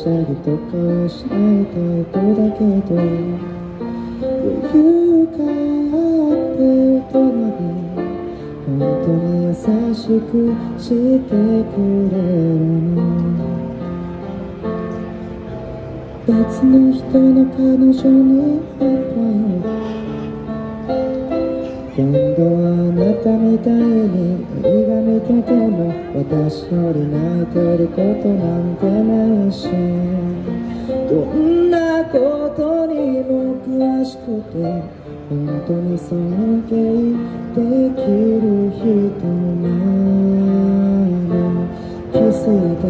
しゃりとかしないタイプだけど余裕があって大人に本当に優しくしてくれるの。別の人の彼女に会った。よ今度はあなたみたいに映画見てても私より泣いてることなんてな。いしどんなことにも詳しくて本当に尊敬できる人なの気づいた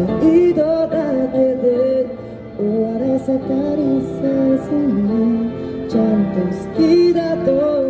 度だけで終わらせたりせずにちゃんと好きだと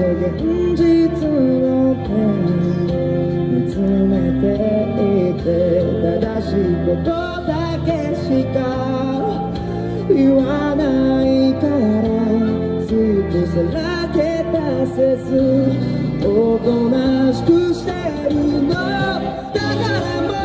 現実の手見つめていて正しいことだけしか言わないから強くさらけ出せずおとなしくしてるのだから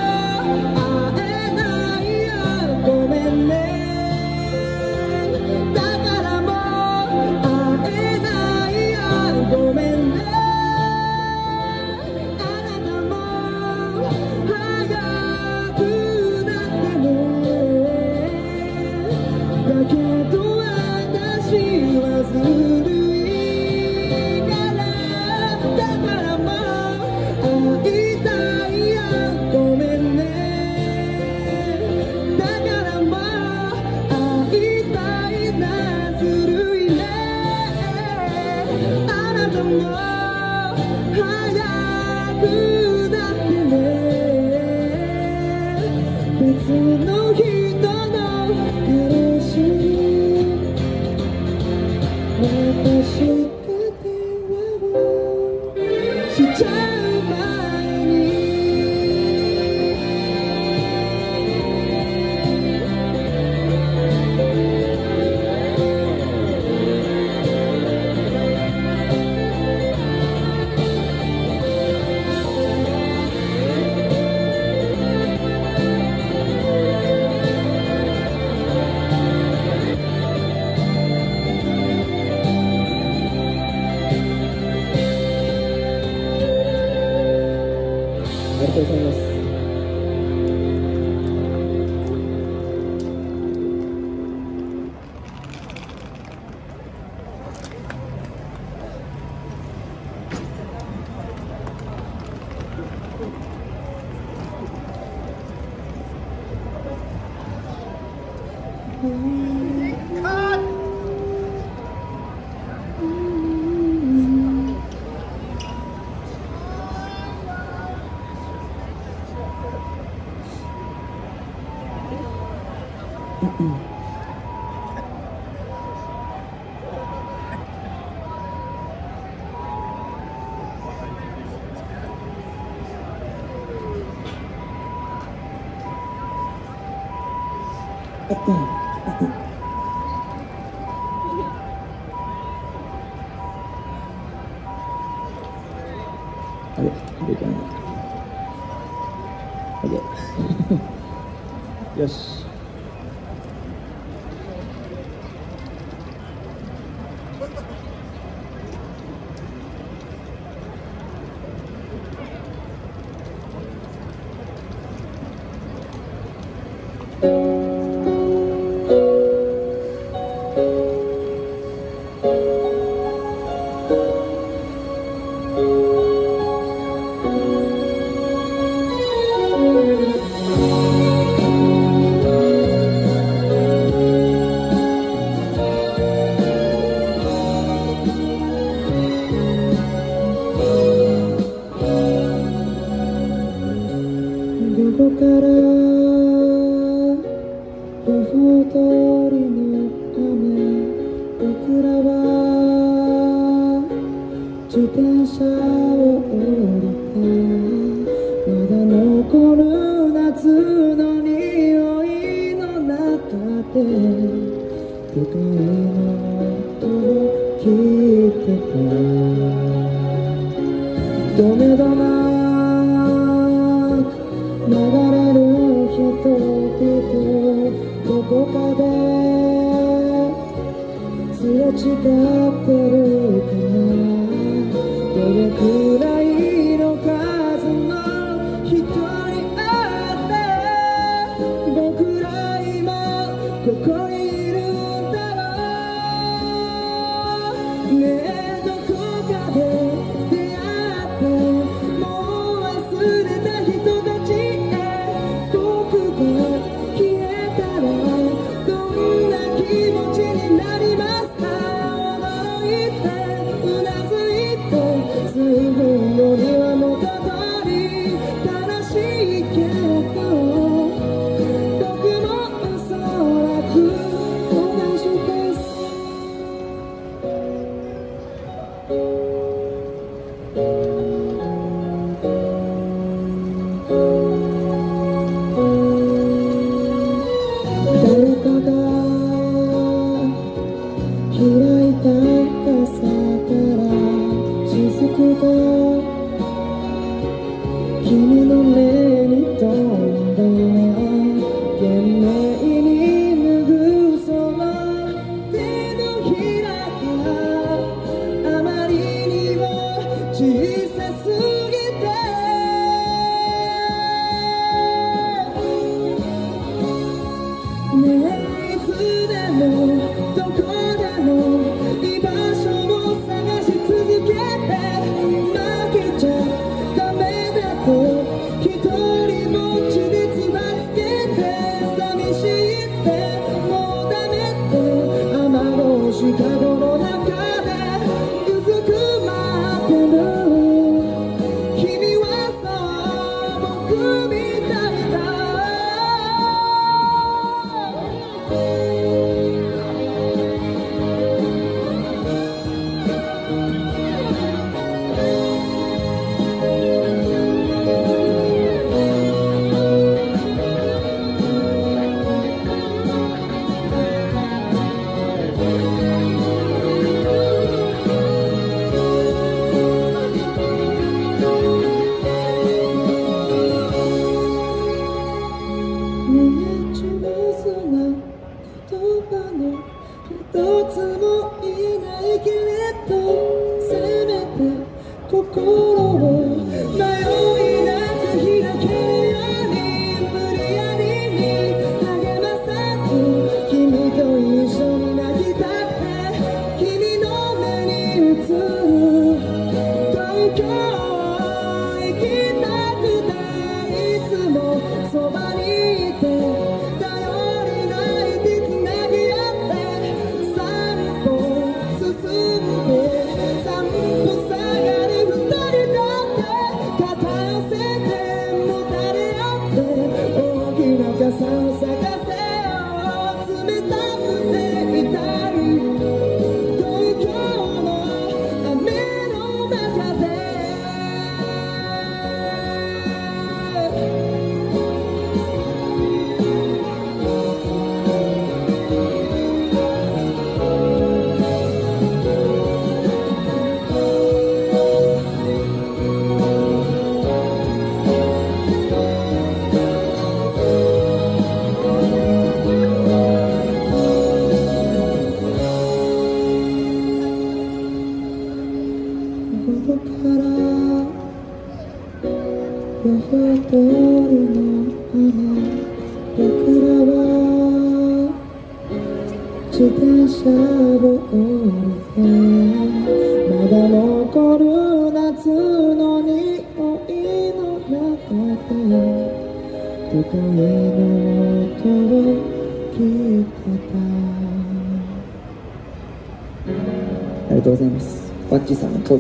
OK よ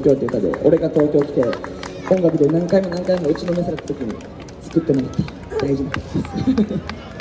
京」って歌で俺が東京来て音楽で何回も何回も打ちのめされた時に作ってもらった。大事な。曲です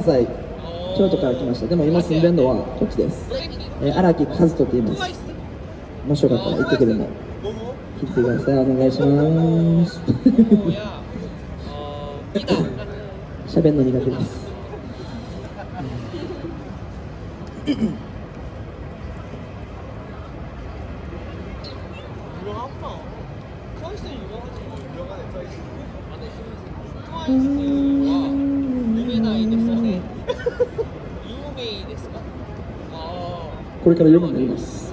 関西京都から来ました。でも今住んでるのはこっちです。荒、えー、木和人と言います。もしよかったら行ってくれも聞いてください。お願いします。喋んの苦手です。これから読になります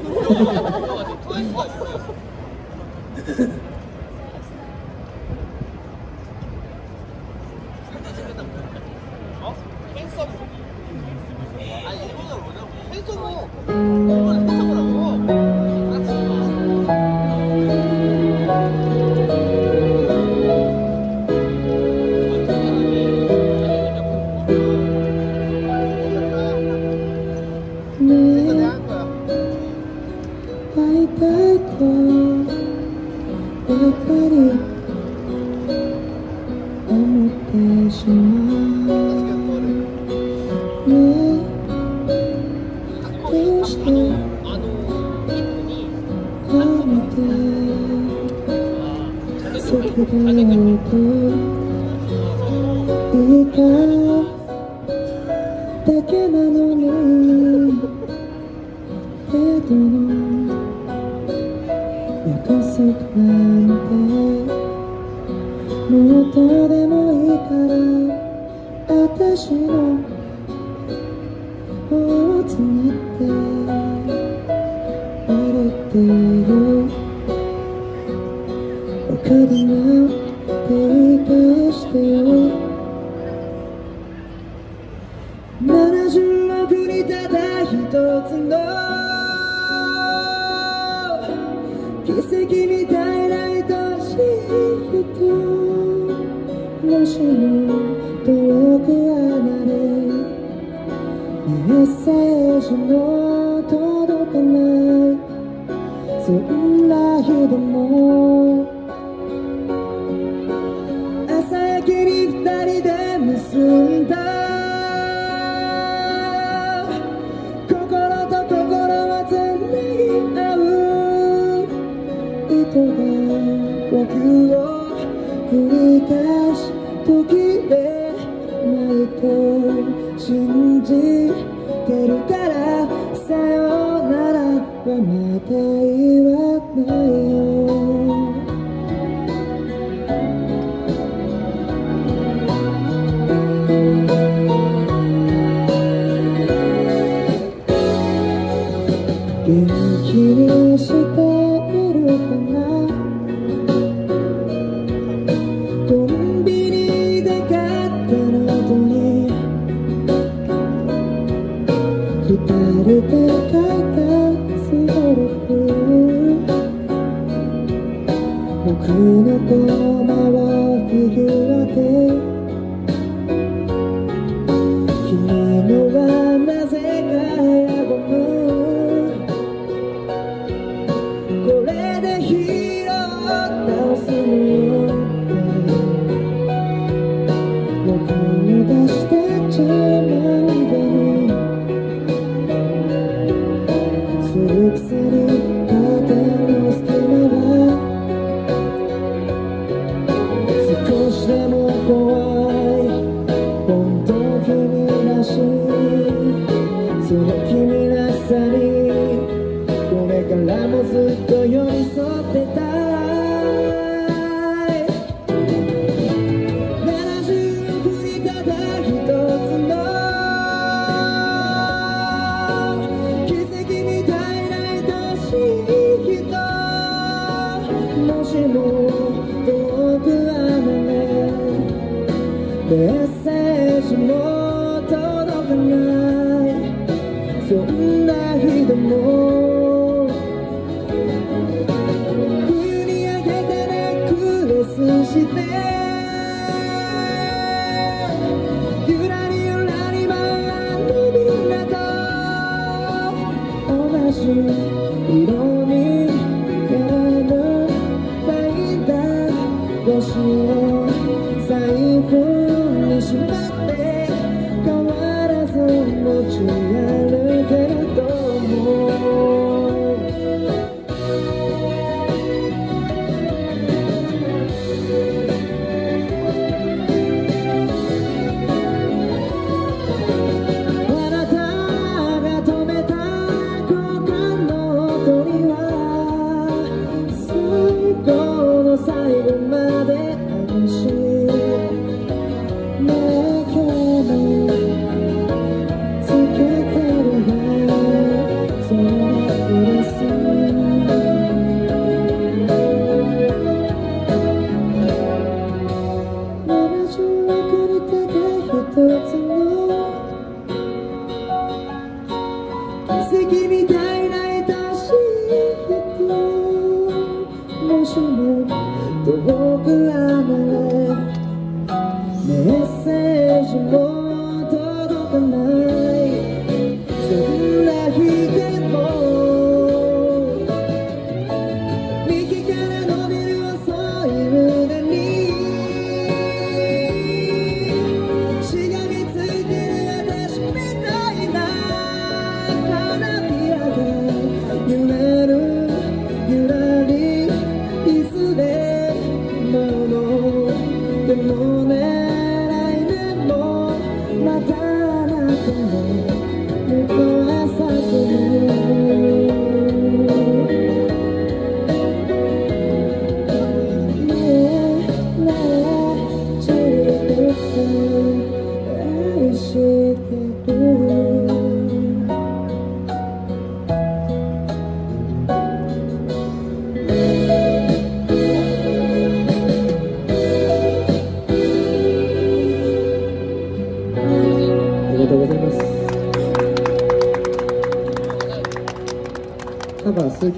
変装もしの遠く離れメッセージも届かない。そんな日でも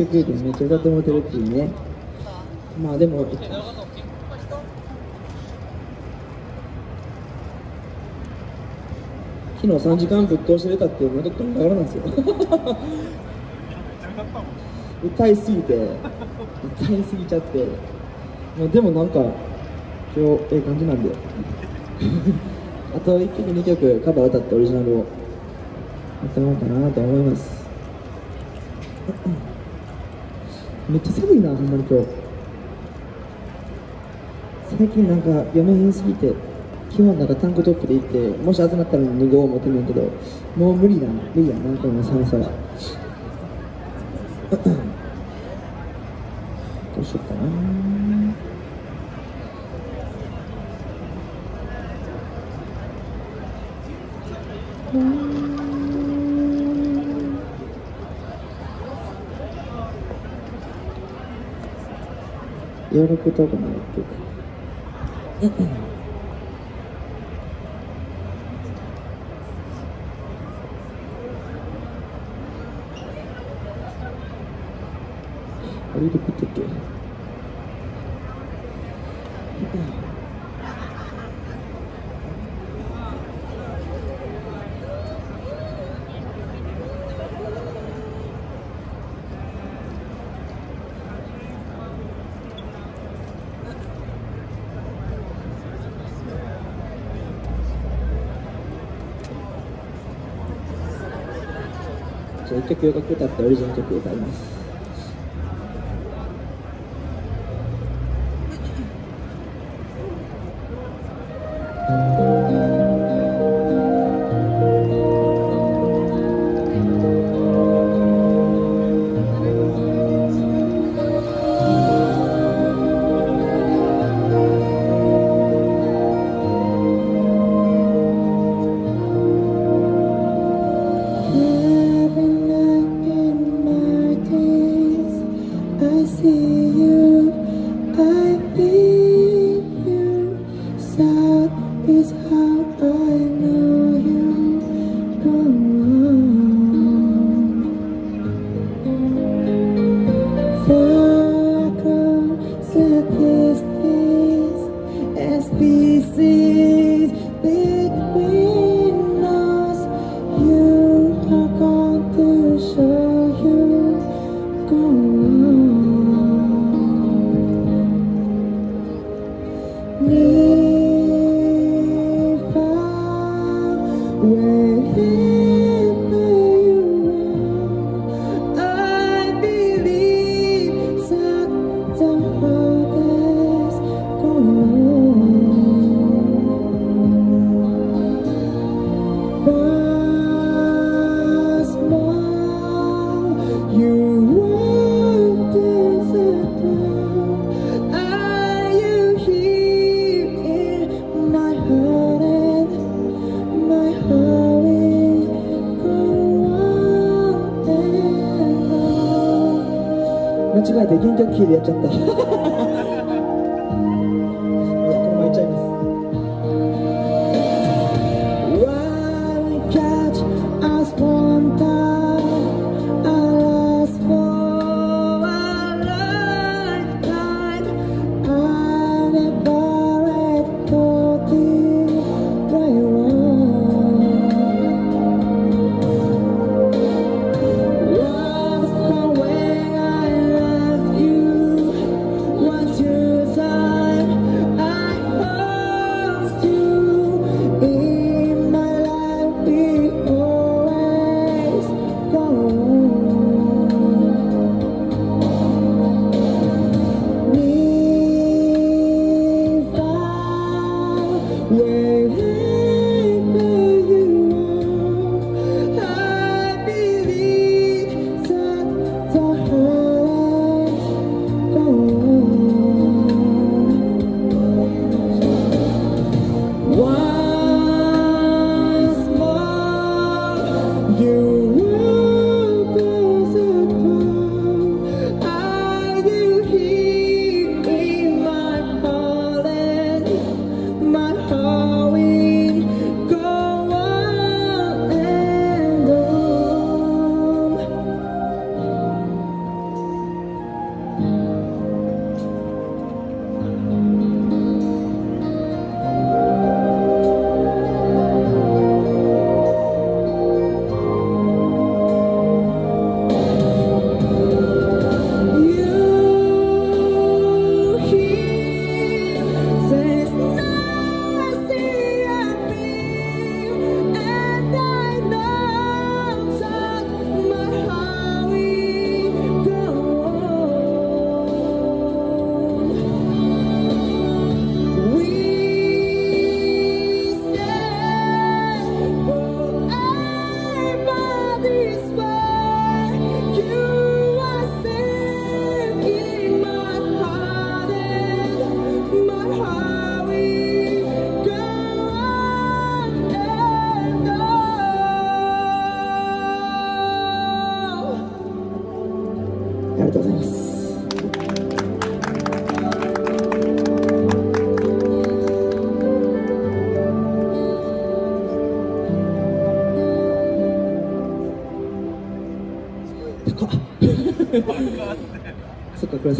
109めっちゃ歌ってもてるっていうね。まあでも昨日3時間ぶっ通して出たってめちゃくちゃからなんですよ。歌いすぎて歌いすぎちゃって。まあでもなんか今日ええ感じなんで。あと1曲2曲カバー歌ってオリジナルを歌おうかなと思います。めっちゃ寒いなほんまに今日。最近なんか読めへんすぎて基本なんかタンクトップで行ってもし集まったら脱ごう思ってんねんけどもう無理だ無理やなこの寒さは。どうしようかな。ヨーロッパトークの一曲あれどこ行ったっけじゃあ一曲よく歌ってオリジナル曲歌います。That is how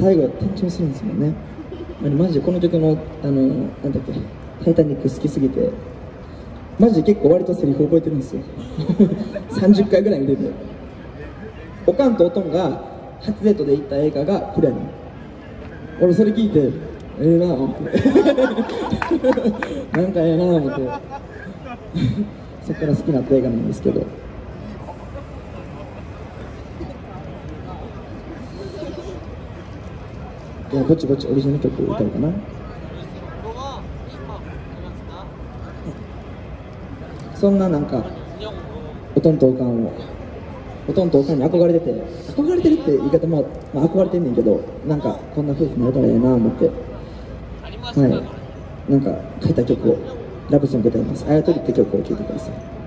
最後転調するんですもんね。あれマジでこの曲のあのなんだっけ「タイタニック」好きすぎてマジで結構割とセリフ覚えてるんですよ。30回ぐらい見てておかんとおとんが初デートで行った映画がこれやねん俺それ聞いてええなあ思って。なんかええなあ思って。そっから好きになった映画なんですけど。いやぼちぼちオリジナル曲歌うかな。そんななんかおとんとおかんをおとんとおかんに憧れてて憧れてるって言い方も、まあ、憧れてんねんけどなんかこんな夫婦になれたらええな思って。はい。なんか書いた曲をラブソング歌います「あやとり」って曲を聴いてください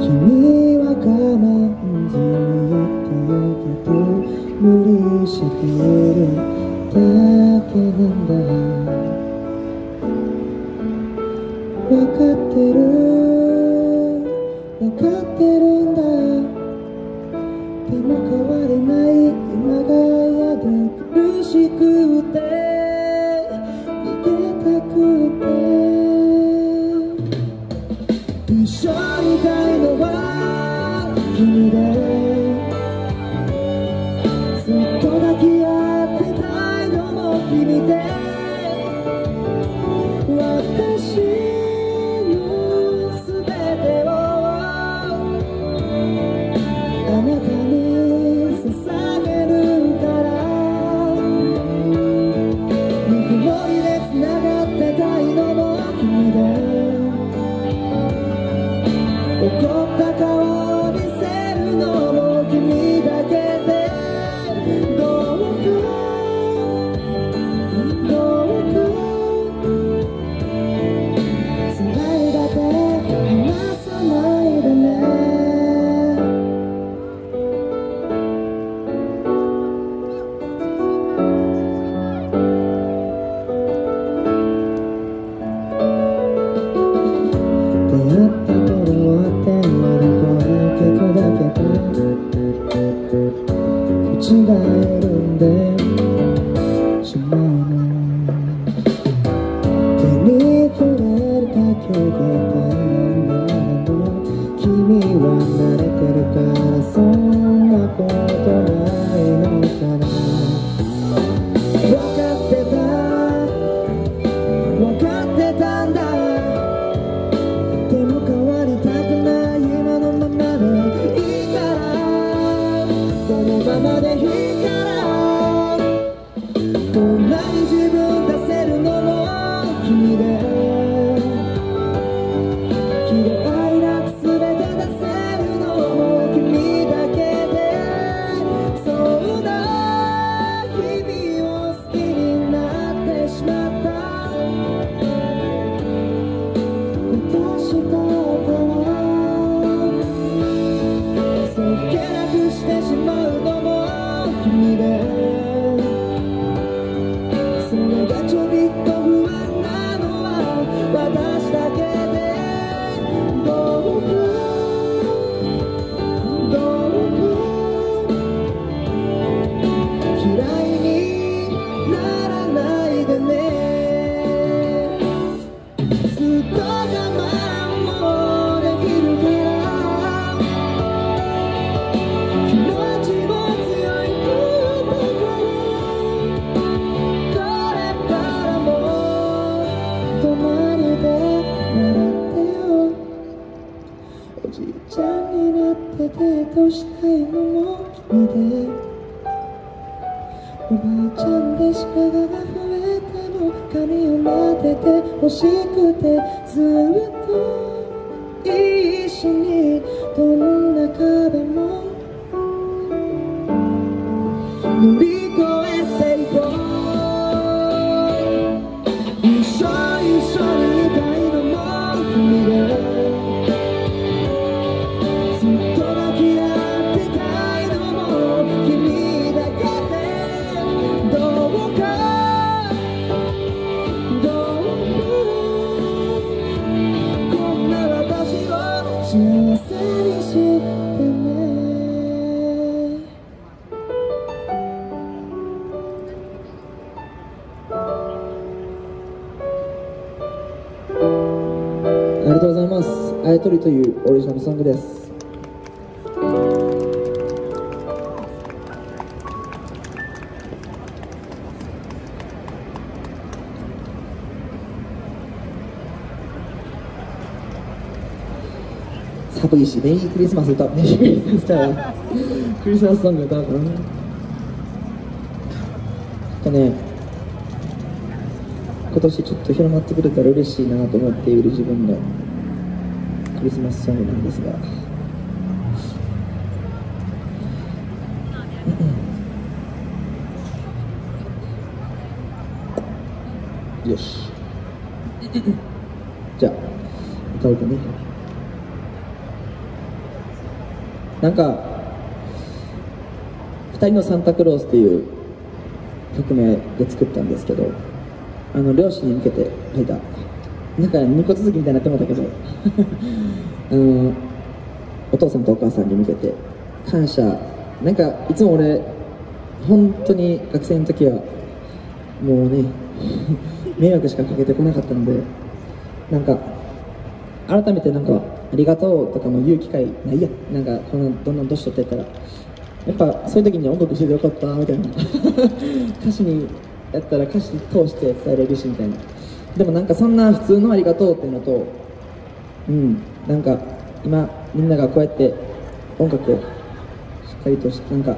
君は我慢強いって言うけど無理してる。とりというオリジナルソングです。寒いし、メリークリスマス歌。メリークリスマス歌う。クリスマスソング歌うかな。とね、今年ちょっと広まってくれたら嬉しいなと思っている自分のクリスマスソングなんですが。よし。じゃあ歌おうかね。なんか「二人のサンタクロース」っていう曲名で作ったんですけどあの両親に向けて書いたなんか2個続きみたいになってもらったけど。あのお父さんとお母さんに向けて感謝なんかいつも俺本当に学生の時はもうね 迷惑しかかけてこなかったのでなんか改めてなんかありがとうとかも言う機会ないや。なんかこのどんどん年取ってったら。やっぱそういう時に音楽しててよかったみたいな。歌詞にやったら歌詞通して伝えれるしみたいな。でもなんかそんな普通のありがとうっていうのとうんなんか今みんながこうやって音楽をしっかりとしなんか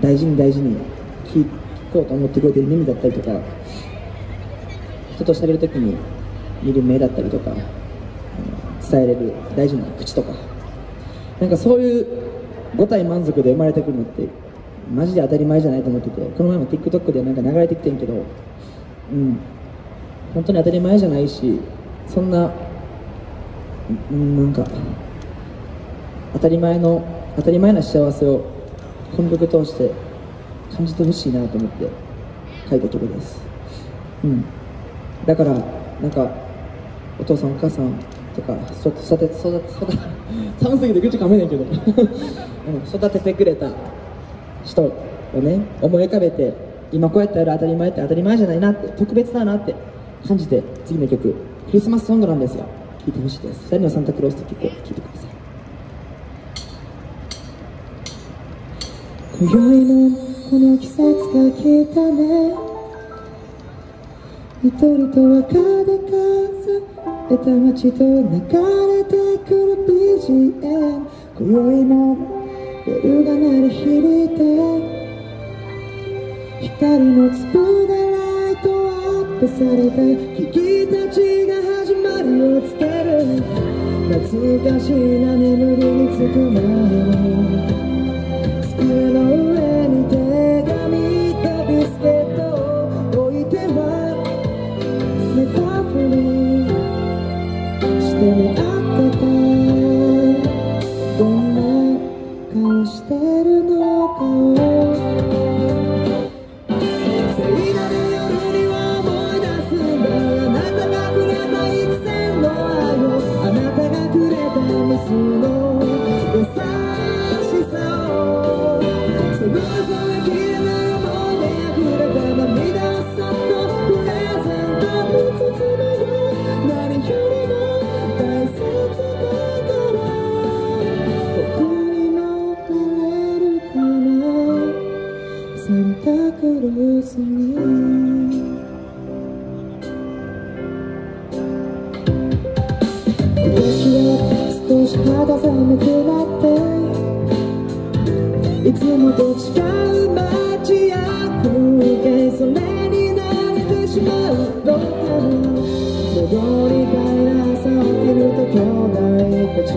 大事に大事に聴こうと思ってくれてる耳だったりとか人と喋る時に見る目だったりとか伝えれる大事な口とかなんかそういう五体満足で生まれてくるのってマジで当たり前じゃないと思っててこの前も TikTok でなんか流れてきてんけどうん本当に当たり前じゃないしそんななんか当たり前の当たり前な幸せをこの曲通して感じてほしいなと思って書いた曲です。うん。だからなんかお父さんお母さんとか育て育て育て 寒すぎて口噛めないけど、育ててくれた人をね思い浮かべて今こうやってやる当たり前って当たり前じゃないなって特別だなって感じて次の曲クリスマスソングなんですよ聴いてほしいです。2人のサンタクロースって曲を聴いてください。今宵もこの季節が来たね。一人と別れ数えた街と流れてくる BGM 今宵もベルが鳴り響いて光の粒でライトアップされて君たちが始まりをつける。懐かしな眠りにつく前の机の上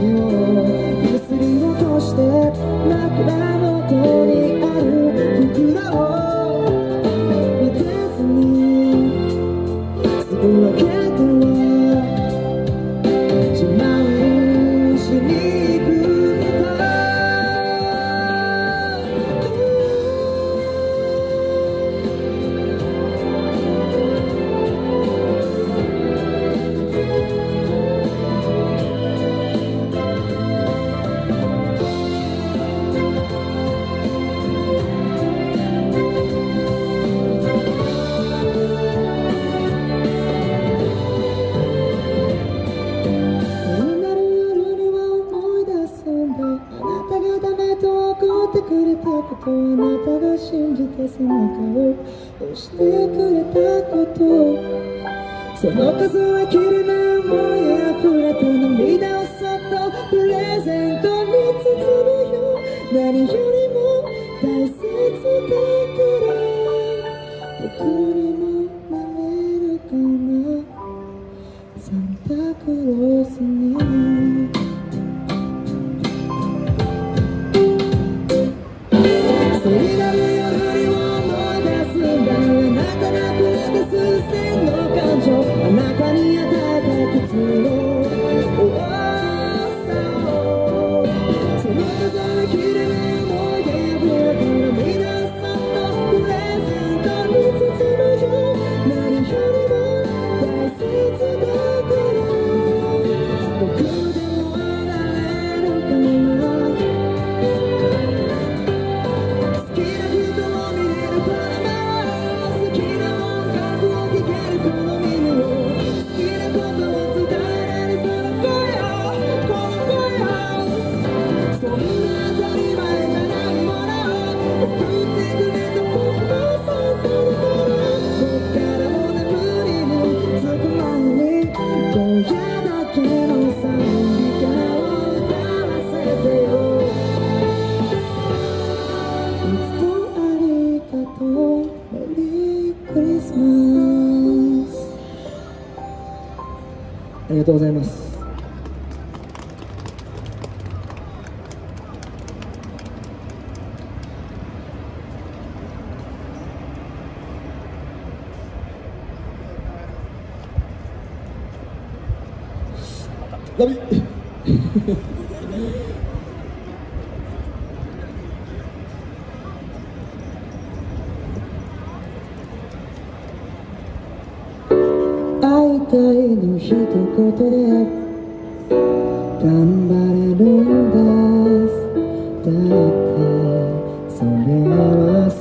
you.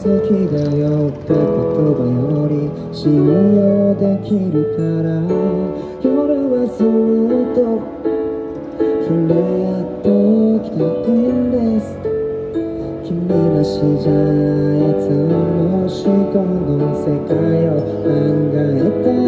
奇跡だよって言葉より信用できるから。夜はずっと触れ合ってきたんです。君らしじゃいつも思考の世界を考えた。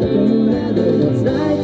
It doesn't matter what's right